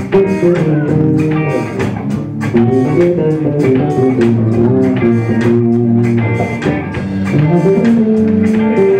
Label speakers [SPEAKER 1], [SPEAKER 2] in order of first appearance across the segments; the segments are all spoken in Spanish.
[SPEAKER 1] Thank you.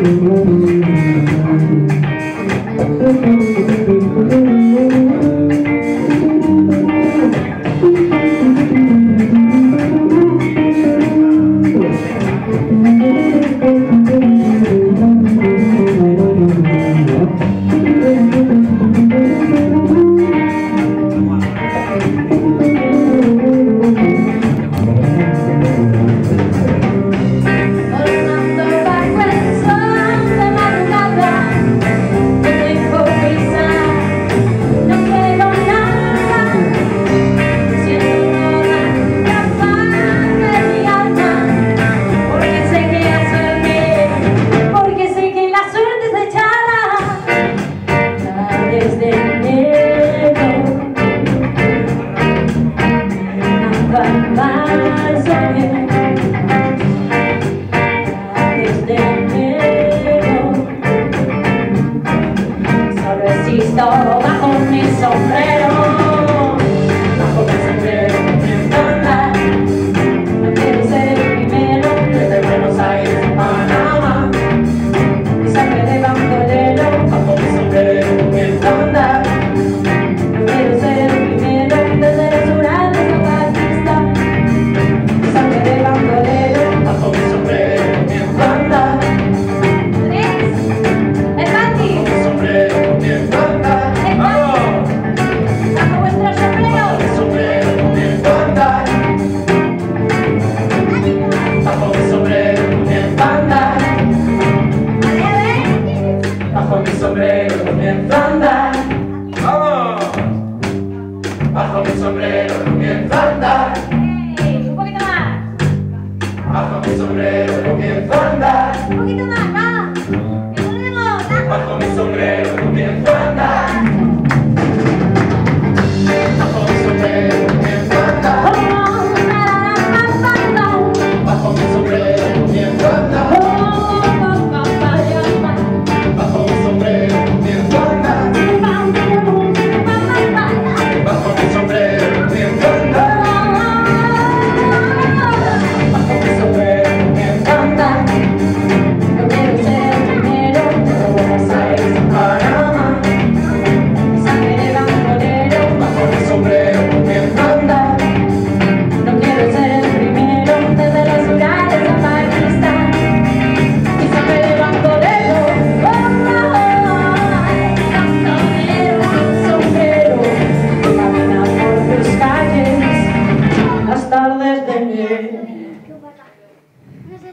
[SPEAKER 1] Bajo mi sombrero comienzo a andar.
[SPEAKER 2] un poquito más.
[SPEAKER 1] Bajo mi sombrero comienzo a andar.
[SPEAKER 2] Un poquito más.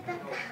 [SPEAKER 2] papá.